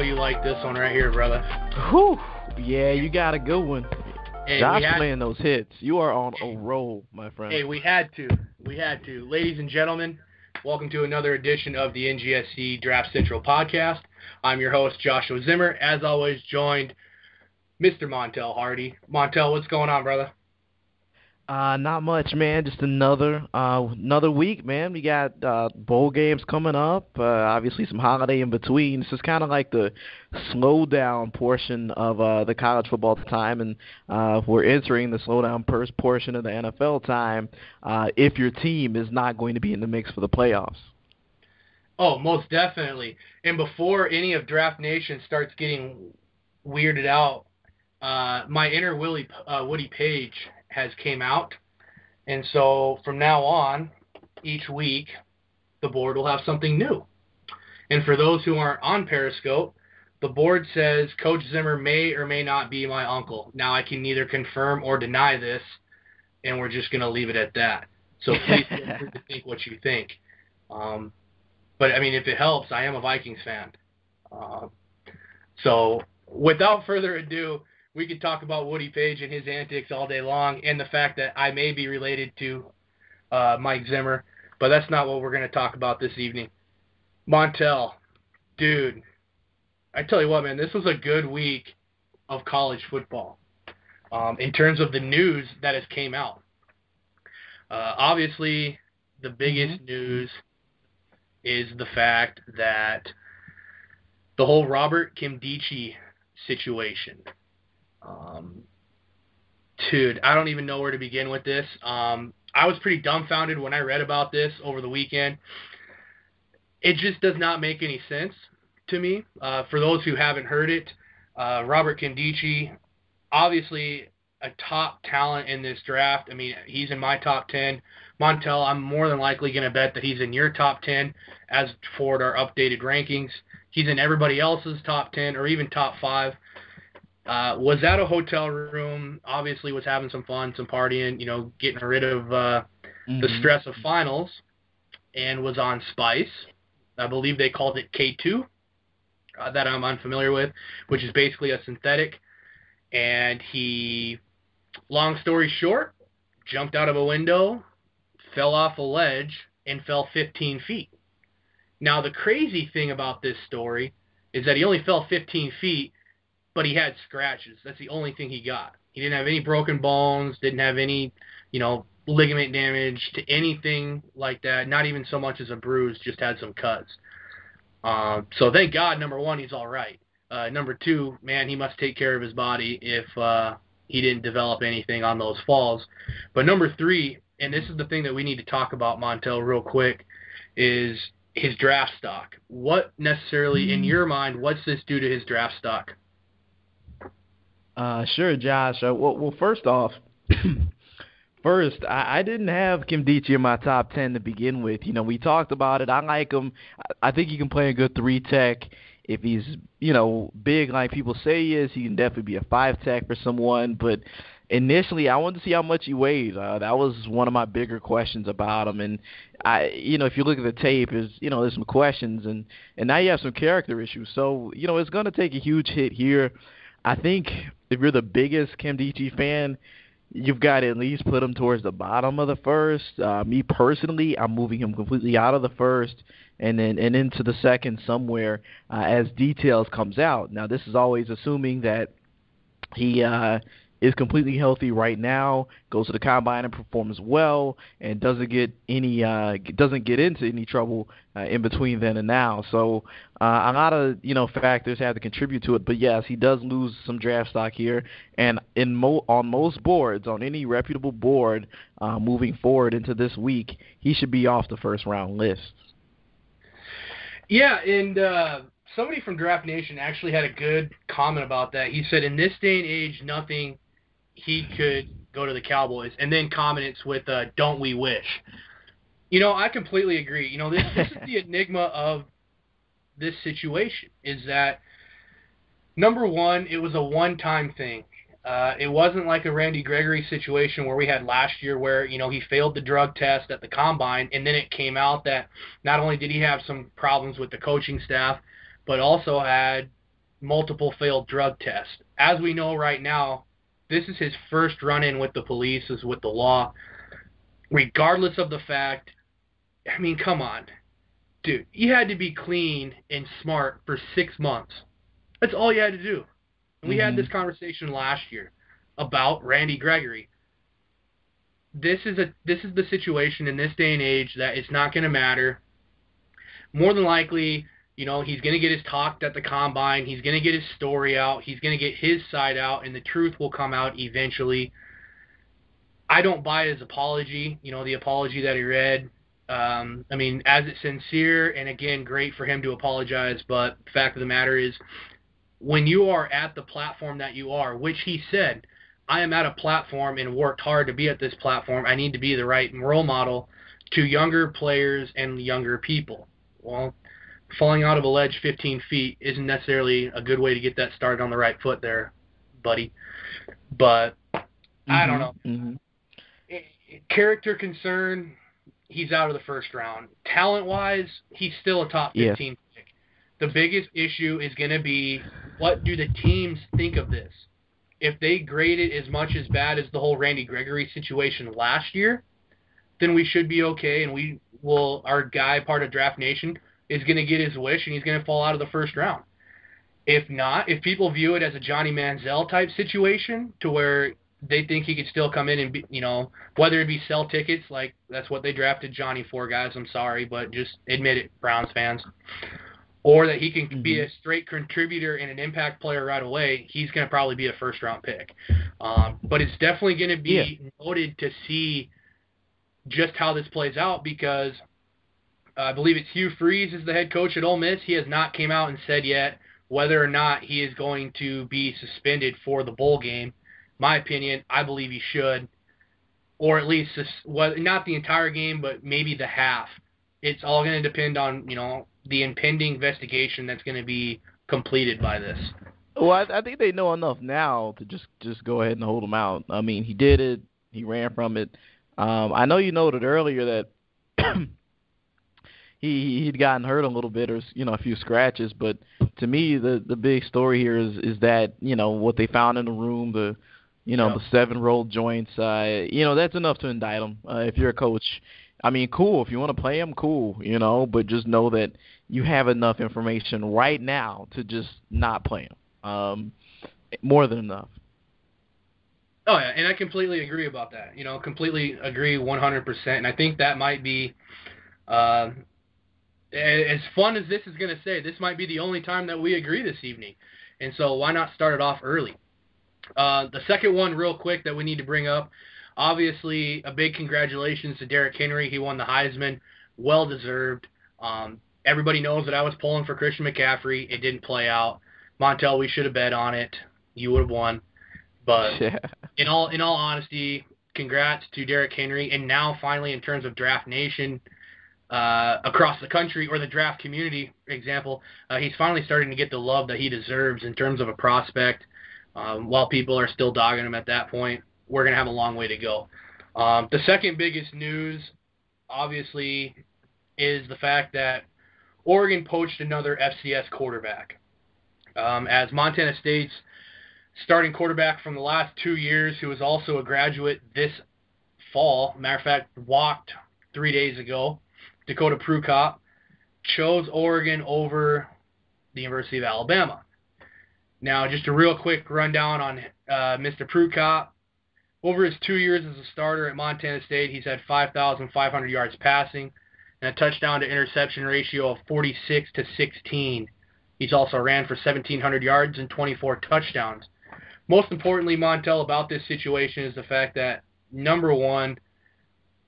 Know you like this one right here, brother. Whew. Yeah, you got a good one. Hey, Josh playing those hits. You are on a roll, my friend. Hey, we had to. We had to. Ladies and gentlemen, welcome to another edition of the NGSC Draft Central podcast. I'm your host, Joshua Zimmer. As always, joined Mr. Montel Hardy. Montel, what's going on, brother? Uh, not much, man. Just another uh another week, man. We got uh bowl games coming up. Uh, obviously some holiday in between. This is kind of like the slow down portion of uh the college football time, and uh we're entering the slow down portion of the NFL time. Uh, if your team is not going to be in the mix for the playoffs. Oh, most definitely. And before any of Draft Nation starts getting weirded out, uh, my inner Willie uh, Woody Page has came out, and so from now on, each week, the board will have something new. And for those who aren't on Periscope, the board says Coach Zimmer may or may not be my uncle. Now I can neither confirm or deny this, and we're just going to leave it at that. So please think what you think. Um, but I mean, if it helps, I am a Vikings fan. Uh, so without further ado, we could talk about Woody Page and his antics all day long, and the fact that I may be related to uh, Mike Zimmer, but that's not what we're going to talk about this evening. Montel, dude, I tell you what, man, this was a good week of college football um, in terms of the news that has came out. Uh, obviously, the biggest mm-hmm. news is the fact that the whole Robert Nkemdiche situation um, dude, I don't even know where to begin with this. Um, I was pretty dumbfounded when I read about this over the weekend. It just does not make any sense to me. Uh, for those who haven't heard it, uh, Robert Nkemdiche, obviously a top talent in this draft. I mean, he's in my top 10. Montel, I'm more than likely going to bet that he's in your top 10 as for our updated rankings. He's in everybody else's top 10 or even top 5. Uh, was at a hotel room. Obviously, was having some fun, some partying. You know, getting rid of uh, mm-hmm. the stress of finals, and was on Spice. I believe they called it K2, uh, that I'm unfamiliar with, which is basically a synthetic. And he, long story short, jumped out of a window, fell off a ledge, and fell 15 feet. Now, the crazy thing about this story is that he only fell 15 feet but he had scratches. That's the only thing he got. He didn't have any broken bones, didn't have any, you know, ligament damage to anything like that. Not even so much as a bruise, just had some cuts. Uh, so thank God, number one, he's all right. Uh, number two, man, he must take care of his body if uh, he didn't develop anything on those falls. But number three, and this is the thing that we need to talk about, Montel, real quick, is his draft stock. What necessarily, in your mind, what's this do to his draft stock? Uh, sure, Josh. Uh, well, well, first off, first, I, I didn't have Nkemdiche in my top ten to begin with. You know, we talked about it. I like him. I, I think he can play a good three tech. If he's, you know, big like people say he is, he can definitely be a five tech for someone. But initially, I wanted to see how much he weighed. Uh, that was one of my bigger questions about him. And I, you know, if you look at the tape, is you know, there's some questions, and and now you have some character issues. So you know, it's going to take a huge hit here I think if you're the biggest Nkemdiche fan, you've got to at least put him towards the bottom of the first. Uh, me personally, I'm moving him completely out of the first and then and into the second somewhere uh, as details comes out. Now, this is always assuming that he uh, is completely healthy right now, goes to the combine and performs well, and doesn't get any uh, doesn't get into any trouble uh, in between then and now. So uh, a lot of you know factors have to contribute to it. But yes, he does lose some draft stock here, and in mo- on most boards, on any reputable board, uh, moving forward into this week, he should be off the first round list. Yeah, and uh, somebody from Draft Nation actually had a good comment about that. He said, in this day and age, nothing he could go to the Cowboys, and then comments with uh, "Don't we wish?" You know, I completely agree. You know, this, this is the enigma of this situation is that number one, it was a one-time thing. Uh, it wasn't like a Randy Gregory situation where we had last year, where you know he failed the drug test at the combine, and then it came out that not only did he have some problems with the coaching staff, but also had multiple failed drug tests. As we know right now, this is his first run in with the police, is with the law. Regardless of the fact, I mean, come on. Dude, you had to be clean and smart for six months. That's all you had to do. And We mm-hmm. had this conversation last year about Randy Gregory. This is a this is the situation in this day and age that it's not going to matter. More than likely, you know, he's going to get his talk at the combine. He's going to get his story out. He's going to get his side out, and the truth will come out eventually. I don't buy his apology. You know, the apology that he read. Um, I mean, as it's sincere, and again, great for him to apologize. But the fact of the matter is, when you are at the platform that you are, which he said, I am at a platform and worked hard to be at this platform. I need to be the right role model to younger players and younger people. Well, falling out of a ledge 15 feet isn't necessarily a good way to get that started on the right foot there, buddy. But mm-hmm, I don't know. Mm-hmm. Character concern, he's out of the first round. Talent wise, he's still a top 15 yeah. pick. The biggest issue is going to be what do the teams think of this? If they grade it as much as bad as the whole Randy Gregory situation last year, then we should be okay, and we will. Our guy, part of Draft Nation, is going to get his wish and he's going to fall out of the first round. If not, if people view it as a Johnny Manziel type situation to where they think he could still come in and be, you know, whether it be sell tickets, like that's what they drafted Johnny for, guys. I'm sorry, but just admit it, Browns fans. Or that he can mm-hmm. be a straight contributor and an impact player right away, he's going to probably be a first round pick. Um, but it's definitely going to be yeah. noted to see just how this plays out because I believe it's Hugh Freeze is the head coach at Ole Miss. He has not came out and said yet whether or not he is going to be suspended for the bowl game. My opinion, I believe he should, or at least not the entire game, but maybe the half. It's all going to depend on you know the impending investigation that's going to be completed by this. Well, I, I think they know enough now to just just go ahead and hold him out. I mean, he did it. He ran from it. Um, I know you noted earlier that he he'd gotten hurt a little bit or you know a few scratches, but to me the the big story here is is that you know what they found in the room, the you know yeah. the seven rolled joints, uh, you know that's enough to indict him. Uh, if you're a coach, I mean, cool. If you want to play him, cool. You know, but just know that you have enough information right now to just not play him. Um, more than enough. Oh yeah, and I completely agree about that. You know, completely agree 100%. And I think that might be uh, as fun as this is going to say, this might be the only time that we agree this evening. And so why not start it off early? Uh, the second one, real quick, that we need to bring up obviously, a big congratulations to Derrick Henry. He won the Heisman. Well deserved. Um, everybody knows that I was pulling for Christian McCaffrey. It didn't play out. Montel, we should have bet on it. You would have won. But yeah. in all in all honesty, congrats to Derrick Henry. And now finally, in terms of Draft Nation, uh, across the country or the draft community, example, uh, he's finally starting to get the love that he deserves in terms of a prospect. Um, while people are still dogging him at that point, we're going to have a long way to go. Um, the second biggest news, obviously, is the fact that Oregon poached another FCS quarterback. Um, as Montana State's starting quarterback from the last two years, who was also a graduate this fall, matter of fact, walked three days ago, Dakota Prukop chose Oregon over the University of Alabama. Now, just a real quick rundown on uh, Mr. Prukop. Over his two years as a starter at Montana State, he's had 5,500 yards passing and a touchdown to interception ratio of 46 to 16. He's also ran for 1,700 yards and 24 touchdowns. Most importantly, Montel, about this situation is the fact that, number one,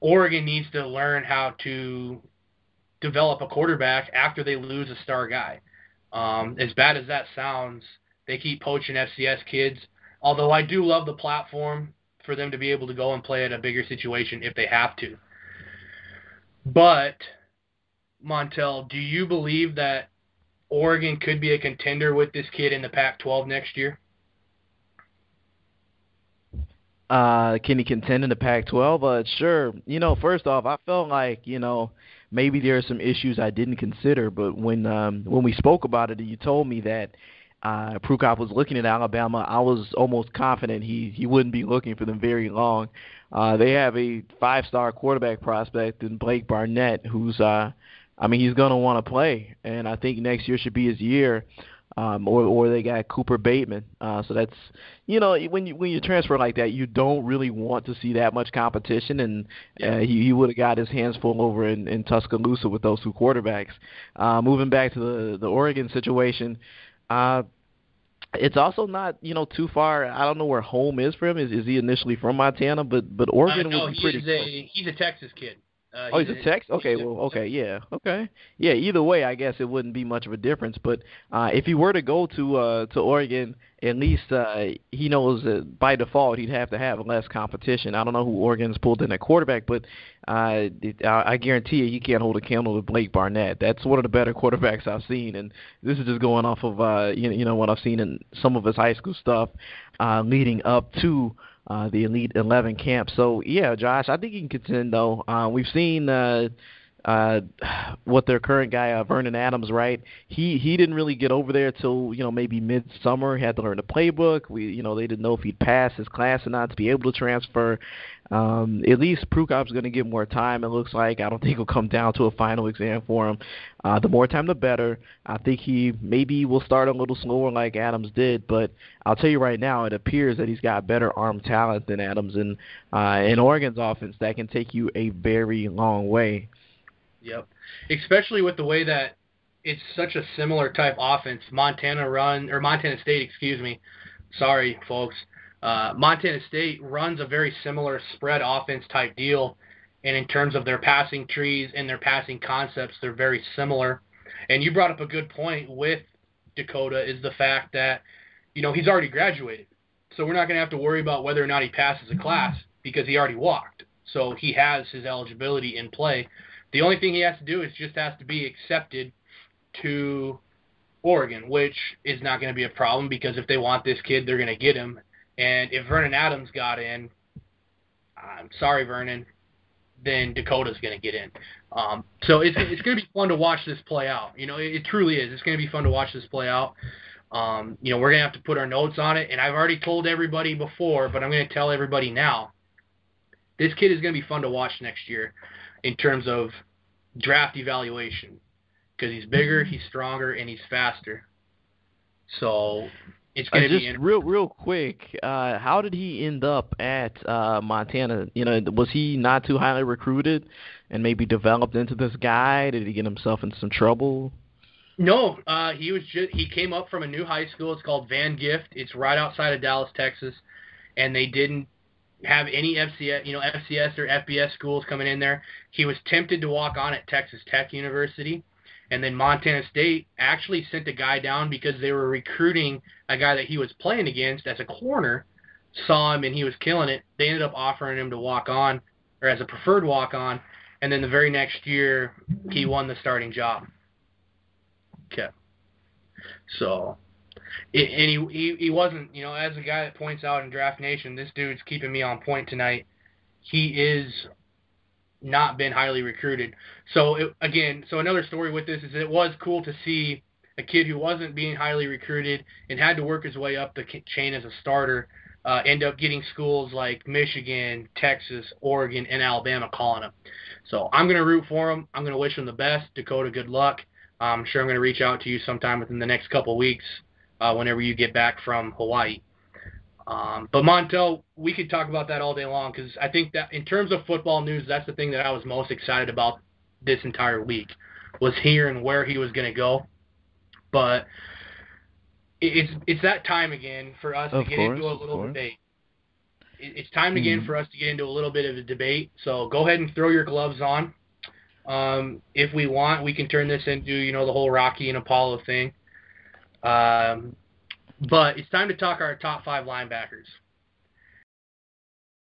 Oregon needs to learn how to develop a quarterback after they lose a star guy. Um, as bad as that sounds, they keep poaching FCS kids. Although I do love the platform for them to be able to go and play at a bigger situation if they have to. But Montel, do you believe that Oregon could be a contender with this kid in the Pac-12 next year? Uh, can he contend in the Pac-12? Uh, sure. You know, first off, I felt like you know maybe there are some issues I didn't consider, but when um, when we spoke about it, and you told me that uh, Prukop was looking at Alabama, I was almost confident he he wouldn't be looking for them very long. Uh, they have a five-star quarterback prospect in Blake Barnett, who's uh, I mean, he's going to want to play, and I think next year should be his year um, or or they got Cooper Bateman. Uh, so that's you know when you when you transfer like that, you don't really want to see that much competition, and uh, he he would have got his hands full over in, in Tuscaloosa with those two quarterbacks. Uh, moving back to the the Oregon situation. Uh, it's also not you know too far. I don't know where home is for him. Is is he initially from Montana? But but Oregon uh, no, would be pretty. He's a, he's a Texas kid. Uh, oh, he's, a Tex. Okay, well, okay, yeah, okay, yeah. Either way, I guess it wouldn't be much of a difference. But uh, if he were to go to uh, to Oregon, at least uh, he knows that by default he'd have to have less competition. I don't know who Oregon's pulled in at quarterback, but uh, I guarantee you he can't hold a candle to Blake Barnett. That's one of the better quarterbacks I've seen, and this is just going off of uh, you you know what I've seen in some of his high school stuff uh, leading up to uh, the Elite Eleven camp. So yeah, Josh, I think he can contend though. Uh, we've seen uh, uh, what their current guy uh, Vernon Adams, right? He he didn't really get over there till you know maybe midsummer. He had to learn the playbook. We you know they didn't know if he'd pass his class or not to be able to transfer. Um, at least Prukop's going to get more time. It looks like I don't think it'll come down to a final exam for him. Uh, the more time, the better. I think he maybe will start a little slower like Adams did, but I'll tell you right now, it appears that he's got better arm talent than Adams, and uh, in Oregon's offense, that can take you a very long way. Yep. Especially with the way that it's such a similar type offense. Montana run or Montana State, excuse me. Sorry, folks. Uh, Montana State runs a very similar spread offense type deal, and in terms of their passing trees and their passing concepts, they're very similar. And you brought up a good point with Dakota is the fact that you know he's already graduated, so we're not going to have to worry about whether or not he passes a class because he already walked. So he has his eligibility in play. The only thing he has to do is just has to be accepted to Oregon, which is not going to be a problem because if they want this kid, they're going to get him. And if Vernon Adams got in, I'm sorry, Vernon, then Dakota's going to get in. Um, so it's it's going to be fun to watch this play out. You know, it, it truly is. It's going to be fun to watch this play out. Um, you know, we're going to have to put our notes on it, and I've already told everybody before, but I'm going to tell everybody now. This kid is going to be fun to watch next year in terms of draft evaluation because he's bigger, he's stronger, and he's faster. So it's going to uh, be just real, real quick. Uh, how did he end up at uh, Montana? You know, was he not too highly recruited and maybe developed into this guy? Did he get himself into some trouble? No, uh, he was just he came up from a new high school. It's called Vandegrift. It's right outside of Dallas, Texas, and they didn't have any FCS, you know, FCS or FBS schools coming in there. He was tempted to walk on at Texas Tech University, and then Montana State actually sent a guy down because they were recruiting a guy that he was playing against as a corner. Saw him and he was killing it. They ended up offering him to walk on or as a preferred walk on, and then the very next year he won the starting job. Okay. So and he, he he wasn't, you know, as a guy that points out in Draft Nation, this dude's keeping me on point tonight. He is not been highly recruited. So it, again, so another story with this is it was cool to see a kid who wasn't being highly recruited and had to work his way up the chain as a starter uh, end up getting schools like Michigan, Texas, Oregon, and Alabama calling him. So I'm going to root for him. I'm going to wish him the best. Dakota, good luck. I'm sure I'm going to reach out to you sometime within the next couple weeks uh, whenever you get back from Hawaii. Um, but Montel, we could talk about that all day long because I think that in terms of football news, that's the thing that I was most excited about this entire week was hearing where he was going to go. But it's it's that time again for us of to get course, into a little debate. It's time again Mm. for us to get into a little bit of a debate. So go ahead and throw your gloves on. Um, if we want, we can turn this into you know the whole Rocky and Apollo thing. Um, but it's time to talk our top five linebackers.